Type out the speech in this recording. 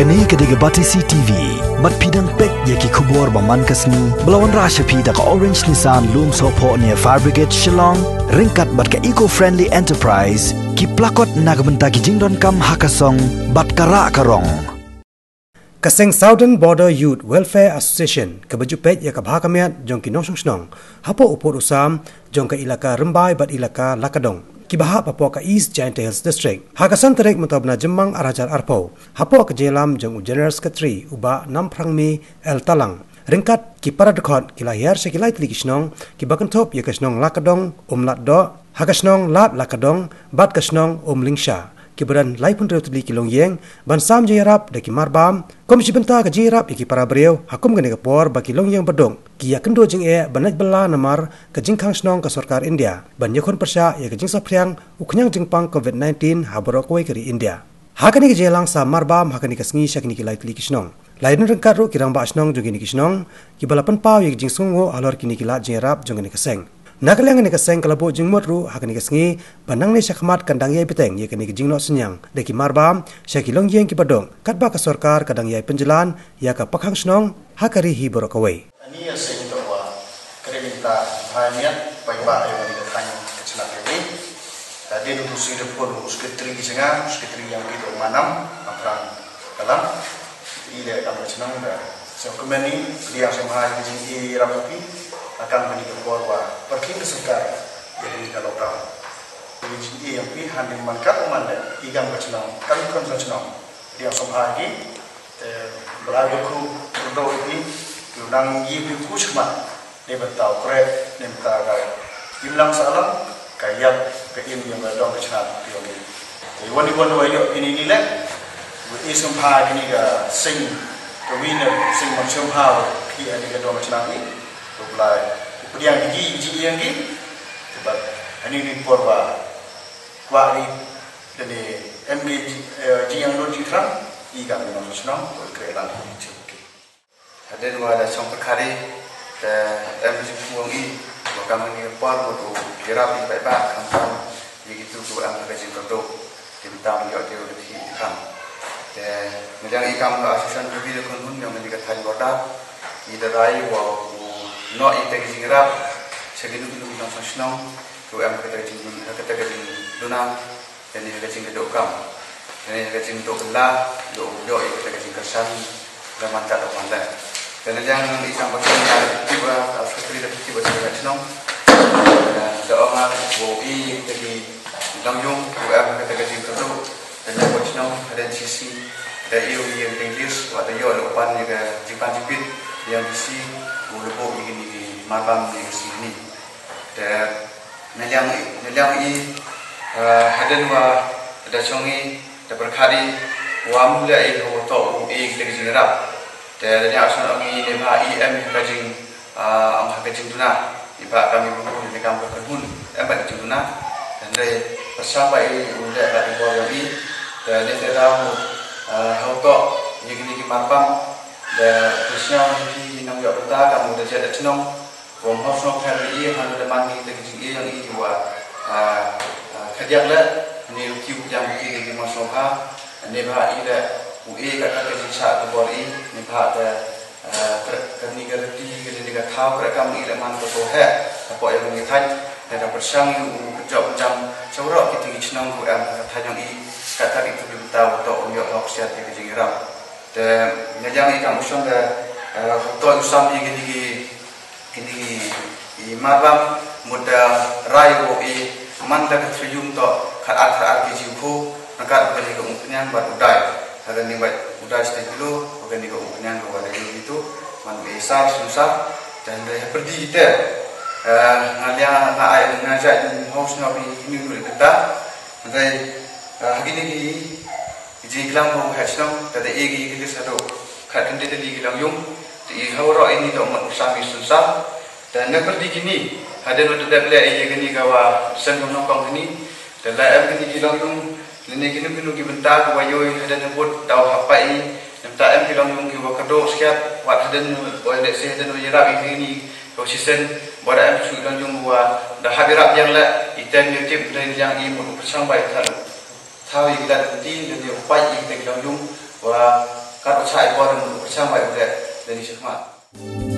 Kani kediga bati CTV, mat pidang pek ye ki kubor ba man kasni, belawan rasha pi da Orange Nissan Loom Sopo near Fire Brigade Shillong, ringkat bat ka eco-friendly enterprise, ki plakot nagamenta ki jingdon kam hakasong, bat kara karong. Kaseng Southern Border Youth Welfare Association ke baju pet ya ke bahaka miat jong ki nosong snong hapo upur usam jong ke ilaka rembai bat ilaka lakadong kibaha Papua ka East Giant Hills District. Hakasan terek na jemang arajar arpo. Hapo ke jelam u General Secretary uba namprang mi El Talang. Ringkat ki para dekot ki lahir se ki lai tli kisnong ki bakan top ya kisnong lakadong um lat do. Hakasnong lat lakadong bat kisnong um lingsha kiberan lai pun reu tli kilong yeng ban sam je yarap ki marbam komisi benta ka je yarap ki para breu hakum gane ka por ba kilong yeng bedong. Ki ya kendo jing e banaj bela namar ka jing khang snong ka sarkar india. Ban yakon persya ya ka jing sapriang uknyang jing pang covid 19 habro koi kari india. Hakani ke jelang sa marbam hakani ka sngi shakni ki lai tli kisnong lain rengkat ro kirang ba snong jogini ki balapan pau ye jing sungo alor kini ki la yarap jongani ka seng Nakalang ni kaseng kalabo jing motru hakani kasngi banang ni syakmat kandang yai peteng ye kani jing no senyang. Deki marbam syakilong yeng ki padong katba ka sarkar kadang yai penjelan ya ka pakhang snong hakari hi borok away ani ya sing to wa kreminta phaniat pai ba ye ni kan kecina ini tadi du si de pon sketri ki senga sketri yang ki manam aprang dalam. Ile kam kecina da so kemeni dia sama ha jing i ramuki akan menjadi korwa ke sekar jadi kalau kau ini yang pi handing mankat umanda bercenang kami kan bercenang dia somhagi berlagu ku berdoa ini. Tunang yibi kusma ne betau kre ne betau kai imlang salam kayat ke ini yang berdoa bercenang dia ini jadi wani wani wayo ini nilai isum pa ini ga sing winner sing macam how kia ni ga doa bercenang ini yang gigi yang gigi. Sebab ini ni. Porwa kwa ni ji yang lo ji terang iga ni nama senang tu kerana ni cukup ada dua ada song perkari dan MB ji i por waktu kira bi kampung jadi itu tu ang kerja untuk kita menjadi dia lebih ikam dan menjadi ikam ke asisten berbeda kunun yang menjadi tadi kota kita raih bahwa no i te jing rap segini dulu no so sno tu am kata jing kata kata jing duna dan ni kata jing ke dokam dan ni kata jing dok la do do i kata jing kesan dan manta do manta dan yang di sang bagian dari tiba sekali dari tiba sekali sno dan seorang bo i jadi dam yung tu am kata kata jing kedo dan yang bos sno ada sisi dari iyo yang tinggi atau yo lupan juga jipan jipit yang bisi ulupo ini di makam di sini. Dan neliang neliang i haden wa ada songi da berkari wa mula i ho to u i jingrap dan dia asan ami de ba i em ka jing am ha ka jing tuna. I ba kami buku di kerhun em ba jing tuna. Dan dai bersama i unda ka di i dan dia tahu ho to ni ni makam da krisnya di nang ni da ji i yang yang ka ka ka ka he yang ka yang ka ram dan nyajang ikan usang ke faktor usam yang gini gini gini mabam muda rai wo i manda ke trium to kat akhir akhir jiu angkat bagi ke umpunan buat udai ada ni buat udai sedih dulu bagi ke umpunan buat ada itu man besar susah dan dia pergi kita ngalia ngai ngajak host nabi ini kita nanti hari ini ji gilang mo ha chnong ta de egi gi sa do kha kan de de gilang yung ti ha ro ini do mo sa mi sun sa dan na perdi gini ada no de ble e gini ka wa sen no kong ni de la em gini gilang yung ni gini pinu gi benta ko wa yo ada na bot dau ha pa i nam ta em gilang yung gi wa ka do skat wa ta den bo de se den ye ra i ni ko si sen bo da em su gilang yung wa da ha bi ra yang dari sekemat